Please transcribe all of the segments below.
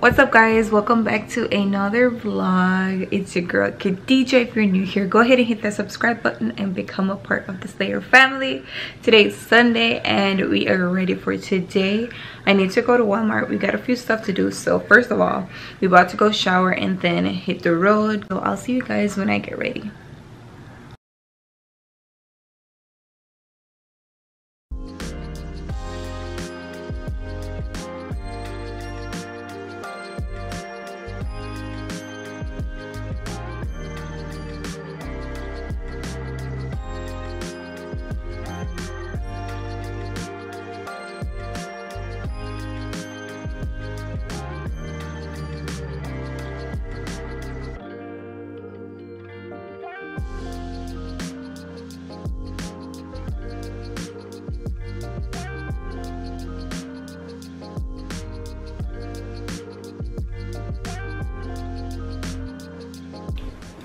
what's up guys? Welcome back to another vlog. It's your girl kid dj if you're new here go ahead and hit that subscribe button and become a part of the Slayer family. Today's Sunday and we are ready for today. I need to go to Walmart. We got a few stuff to do so first of all we about to go shower and then hit the road. So I'll see you guys when I get ready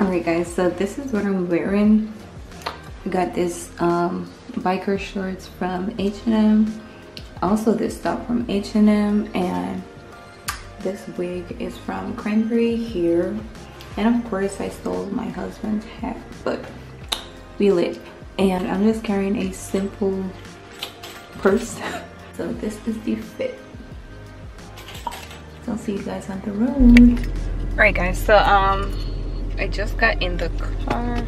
Alright guys, so this is what I'm wearing. I got this um, biker shorts from H&M. Also this top from H&M and this wig is from Cranberry Hair. And of course I stole my husband's hat, but we live. And I'm just carrying a simple purse. so this is the fit. So I'll see you guys on the road. Alright guys, so um I just got in the car.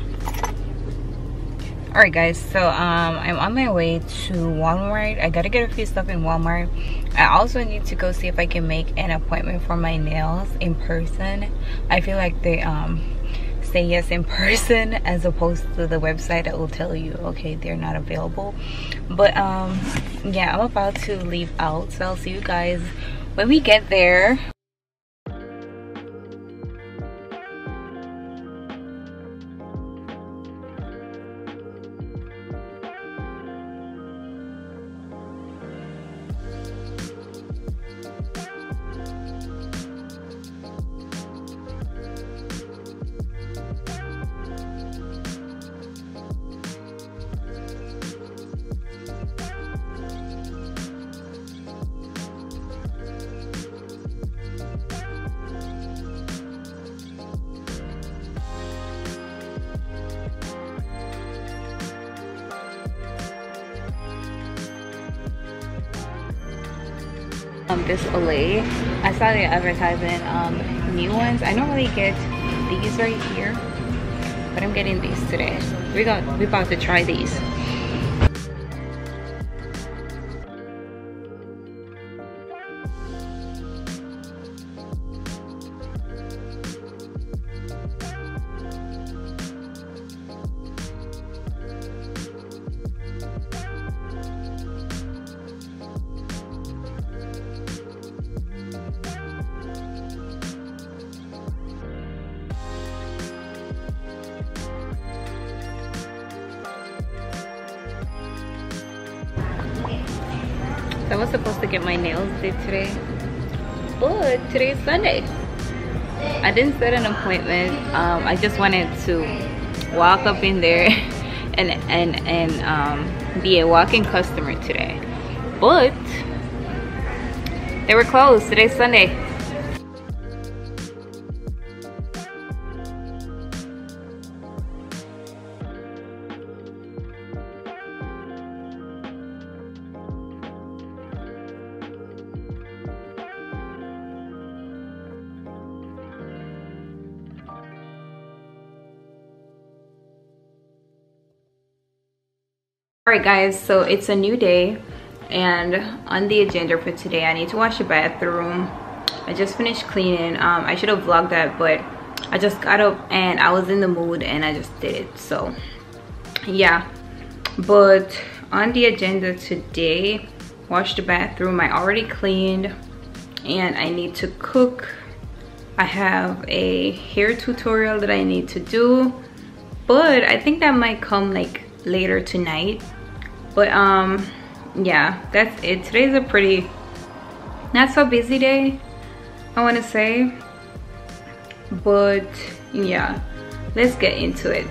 Alright guys, so um, I'm on my way to Walmart. I gotta get a few stuff in Walmart. I also need to go see if I can make an appointment for my nails in person. I feel like they um, say yes in person as opposed to the website that will tell you, okay, they're not available. But um, yeah, I'm about to leave out. So I'll see you guys when we get there. Um, this Olay. I saw the advertising um, new ones. I normally get these right here, but I'm getting these today. We got we about to try these. I was supposed to get my nails did today, but today's Sunday. I didn't set an appointment. Um, I just wanted to walk up in there and and and um, be a walking customer today, but they were closed. Today's Sunday. All right guys so it's a new day and on the agenda for today i need to wash the bathroom. I just finished cleaning. Um, i should have vlogged that but i just got up and i was in the mood and i just did it so yeah. But on the agenda today wash the bathroom i already cleaned and i need to cook. I have a hair tutorial that i need to do but i think that might come like later tonight but um yeah that's it. Today's a pretty not so busy day i want to say. But yeah let's get into it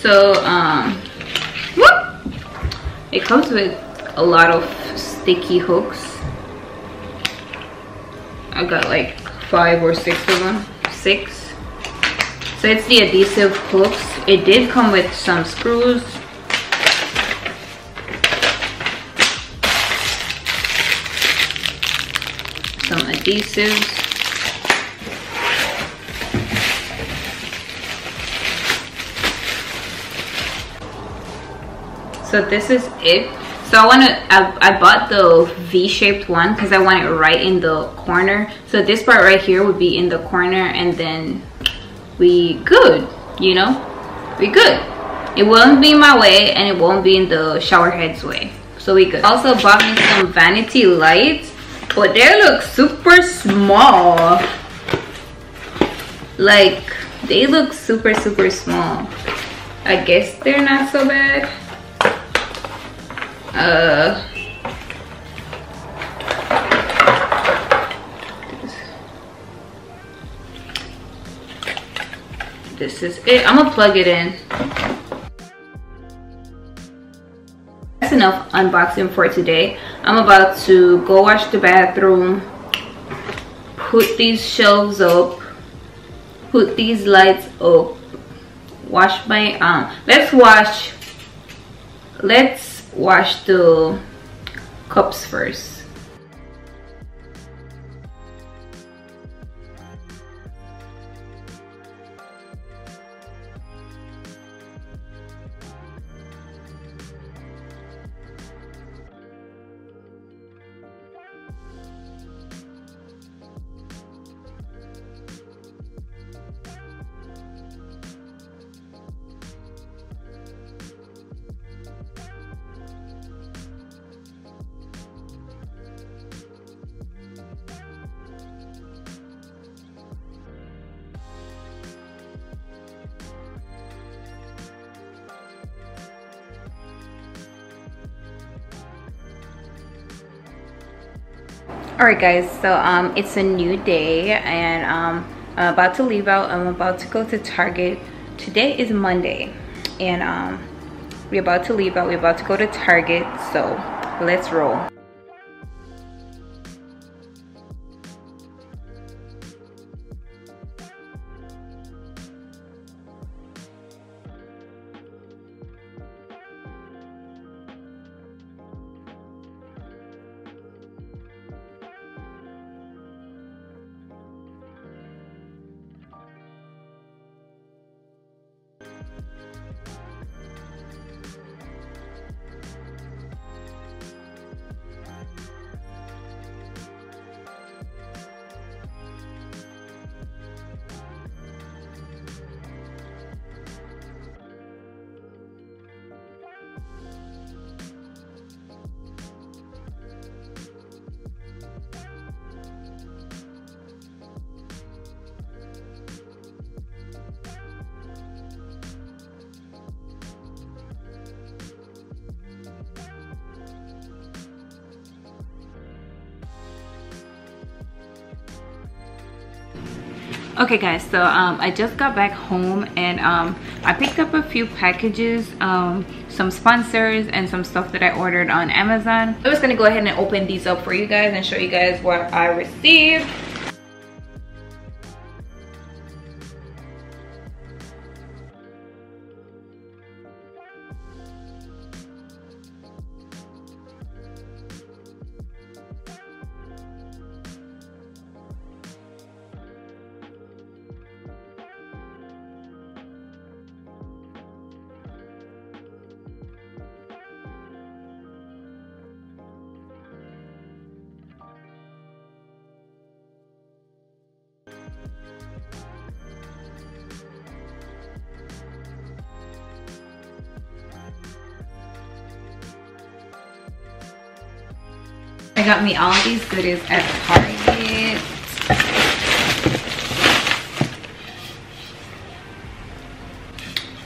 so um whoop, it comes with a lot of sticky hooks. I got like five or six of them. Six. So it's the adhesive hooks. It did come with some screws. Some adhesives so this is it. So i want to I, I, bought the v-shaped one because i want it right in the corner. So this part right here would be in the corner and then we good you know? We good. It won't be my way and it won't be in the shower head's way. So we good. Also bought me some vanity lights but they look super small. Like they look super super small. I guess they're not so bad uh this is it. I'm gonna plug it in. That's enough unboxing for today. I'm about to go wash the bathroom put these shelves up put these lights up wash my um let's wash let's wash the cups first all right guys so um it's a new day and um i'm about to leave out i'm about to go to target. Today is monday and um we're about to leave out we're about to go to target so let's roll okay guys so um, i just got back home and um, i picked up a few packages um, some sponsors and some stuff that i ordered on amazon. I was gonna go ahead and open these up for you guys and show you guys what i received I got me all these goodies at Target.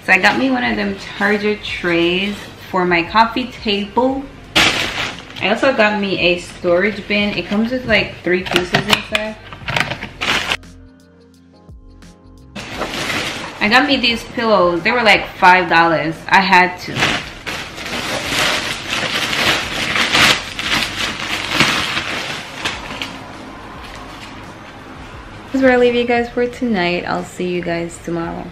So I got me one of them charger trays for my coffee table. I also got me a storage bin. It comes with like three pieces inside. I got me these pillows. They were like $5. I had to. Is where I leave you guys for tonight. I'll see you guys tomorrow.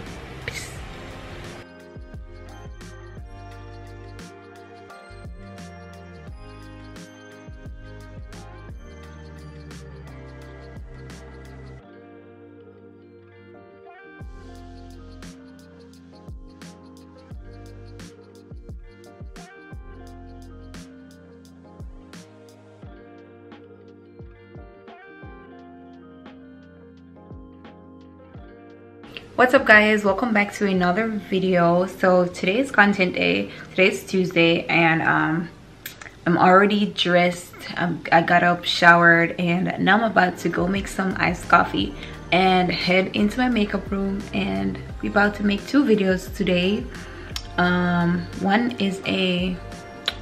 What's up guys? Welcome back to another video. So today's content day. Today's tuesday and um i'm already dressed. Um, i got up showered and now i'm about to go make some iced coffee and head into my makeup room and we're about to make two videos today. Um one is a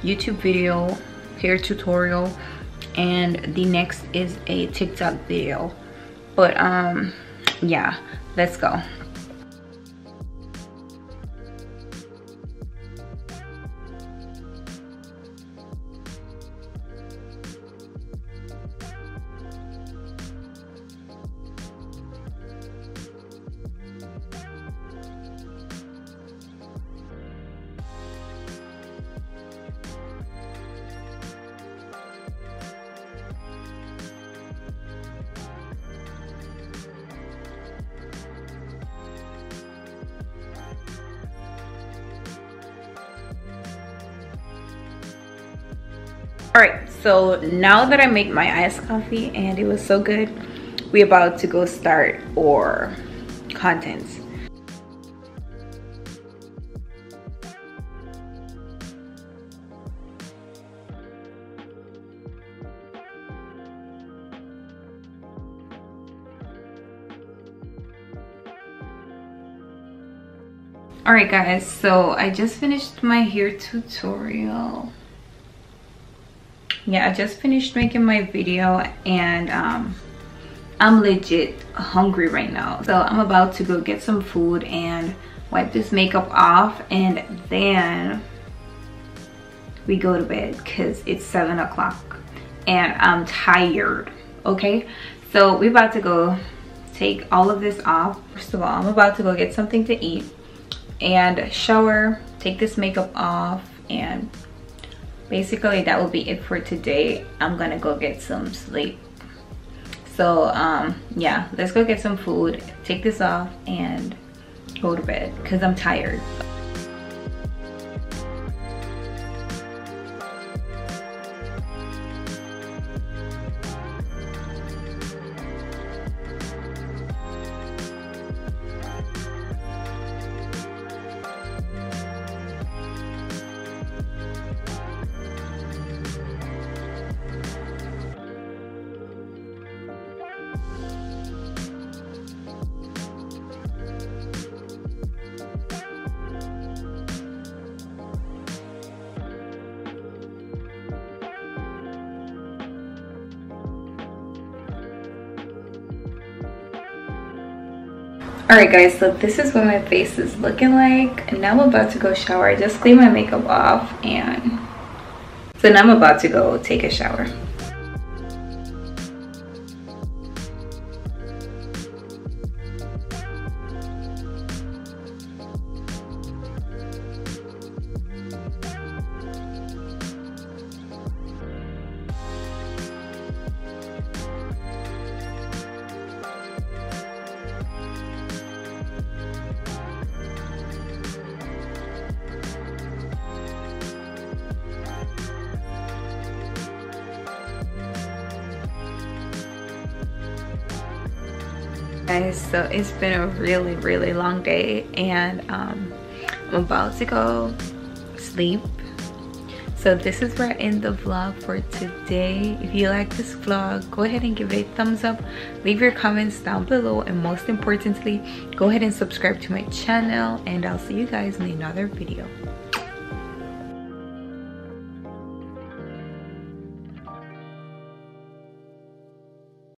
youtube video hair tutorial and the next is a tiktok video. But um yeah let's go all right so now that i make my iced coffee and it was so good we about to go start our contents. All right guys so i just finished my hair tutorial yeah i just finished making my video and um i'm legit hungry right now. So i'm about to go get some food and wipe this makeup off and then we go to bed because it's seven o'clock and i'm tired okay? So we're about to go take all of this off. First of all i'm about to go get something to eat and shower take this makeup off and basically that will be it for today. I'm gonna go get some sleep. So um yeah let's go get some food take this off and go to bed because i'm tired Alright guys, so this is what my face is looking like. And now I'm about to go shower. I just cleaned my makeup off and so now I'm about to go take a shower. Guys so it's been a really really long day and um, i'm about to go sleep. So this is where i end the vlog for today. If you like this vlog go ahead and give it a thumbs up leave your comments down below and most importantly go ahead and subscribe to my channel and i'll see you guys in another video